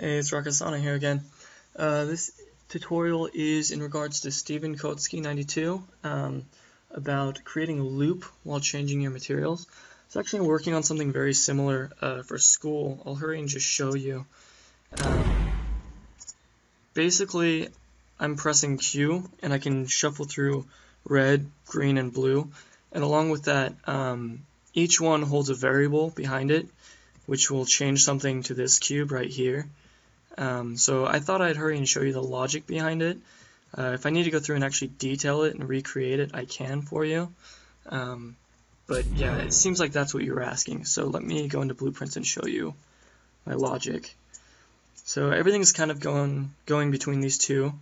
Hey, it's Rakasana here again. Uh, this tutorial is in regards to Stephen Kotsky 92 um, about creating a loop while changing your materials. It's actually working on something very similar uh, for school. I'll hurry and just show you. Um, basically, I'm pressing Q and I can shuffle through red, green, and blue. And along with that, um, each one holds a variable behind it, which will change something to this cube right here. Um, so I thought I'd hurry and show you the logic behind it. Uh, if I need to go through and actually detail it and recreate it, I can for you. Um, but yeah, it seems like that's what you were asking. So let me go into Blueprints and show you my logic. So everything's kind of going, going between these two.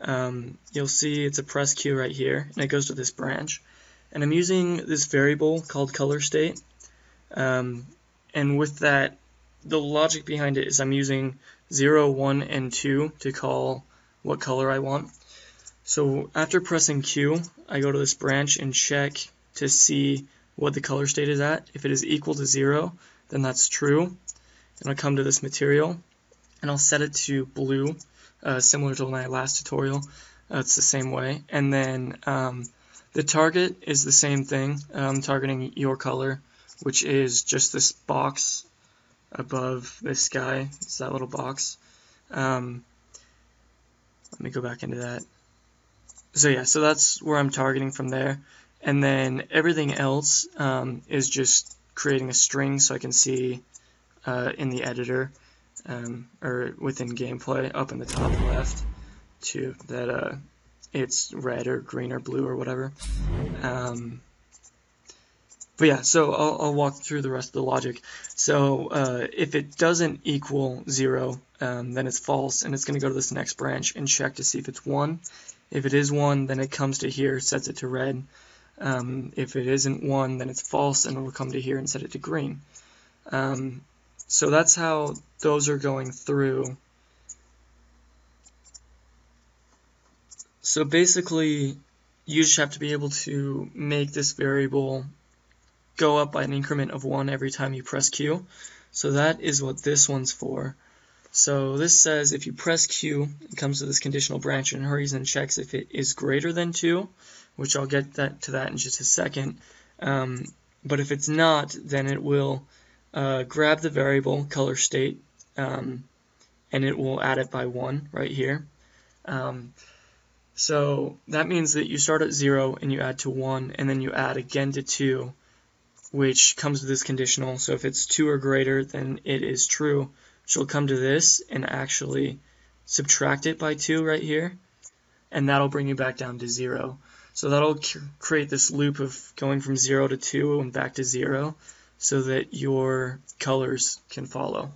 Um, you'll see it's a press Q right here, and it goes to this branch. And I'm using this variable called color state. Um, and with that, the logic behind it is I'm using 0, 1, and 2 to call what color I want. So after pressing Q, I go to this branch and check to see what the color state is at. If it is equal to 0, then that's true. And I'll come to this material, and I'll set it to blue, uh, similar to my last tutorial. Uh, it's the same way. And then um, the target is the same thing. I'm targeting your color, which is just this box above this guy. It's that little box. Um, let me go back into that. So yeah, so that's where I'm targeting from there. And then everything else um, is just creating a string so I can see uh, in the editor um, or within gameplay up in the top left to that uh, it's red or green or blue or whatever. Um, but yeah, so I'll, I'll, walk through the rest of the logic. So uh, if it doesn't equal 0, um, then it's false, and it's going to go to this next branch and check to see if it's 1. If it is 1, then it comes to here, sets it to red. Um, if it isn't 1, then it's false, and it'll come to here and set it to green. Um, so that's how those are going through. So basically, you just have to be able to make this variable go up by an increment of 1 every time you press Q. So that is what this one's for. So this says if you press Q, it comes to this conditional branch and hurries and checks if it is greater than 2, which I'll get that to that in just a second. Um, but if it's not, then it will uh, grab the variable color state um, and it will add it by 1 right here. Um, so that means that you start at 0 and you add to 1 and then you add again to 2 which comes with this conditional. So if it's 2 or greater, then it is true. She'll come to this and actually subtract it by 2 right here, and that'll bring you back down to 0. So that'll create this loop of going from 0 to 2 and back to 0 so that your colors can follow.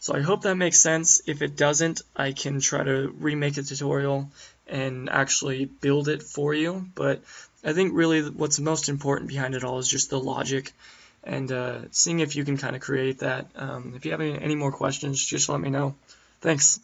So I hope that makes sense. If it doesn't, I can try to remake the tutorial and actually build it for you. But I think really what's most important behind it all is just the logic and uh, seeing if you can kind of create that. Um, if you have any, any more questions, just let me know. Thanks.